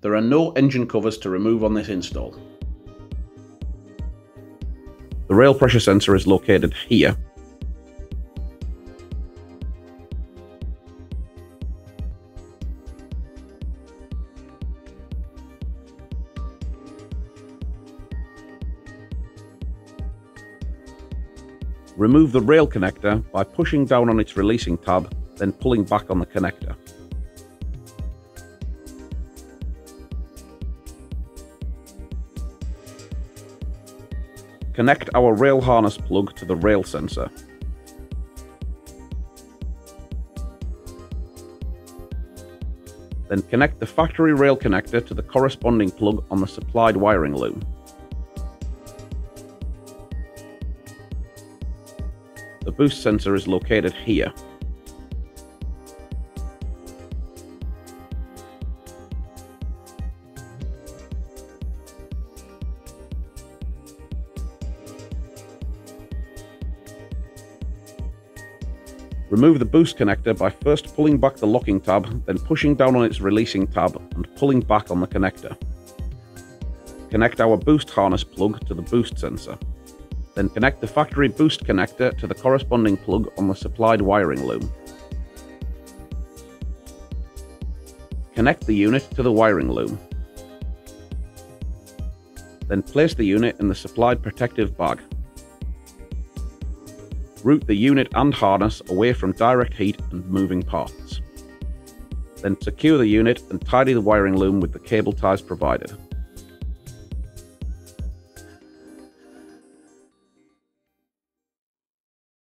There are no engine covers to remove on this install. The rail pressure sensor is located here. Remove the rail connector by pushing down on its releasing tab, then pulling back on the connector. Connect our rail harness plug to the rail sensor. Then connect the factory rail connector to the corresponding plug on the supplied wiring loom. The boost sensor is located here. Remove the boost connector by first pulling back the locking tab, then pushing down on its releasing tab and pulling back on the connector. Connect our boost harness plug to the boost sensor. Then connect the factory boost connector to the corresponding plug on the supplied wiring loom. Connect the unit to the wiring loom. Then place the unit in the supplied protective bag. Route the unit and harness away from direct heat and moving parts. Then secure the unit and tidy the wiring loom with the cable ties provided.